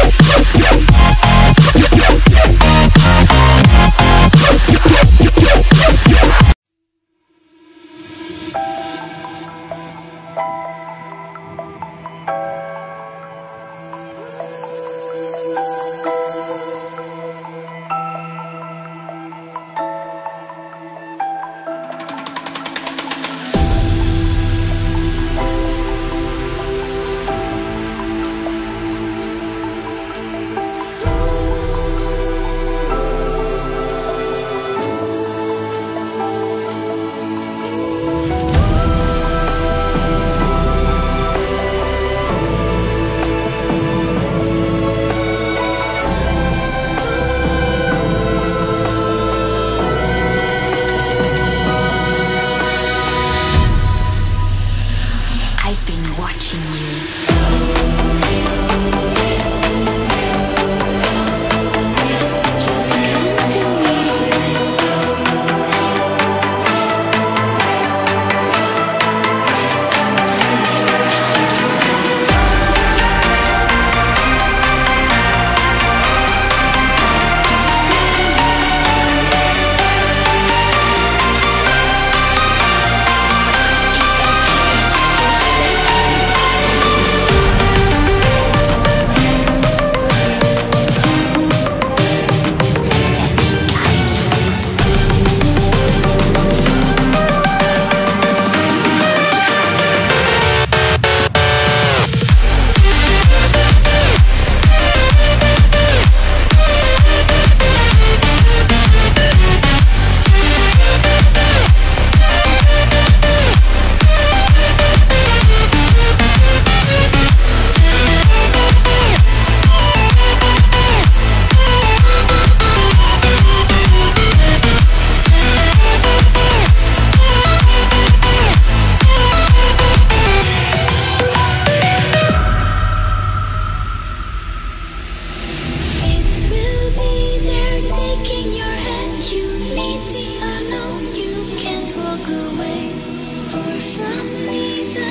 Yo, yo, yo, yo. Watching you. Walk away. For some reason,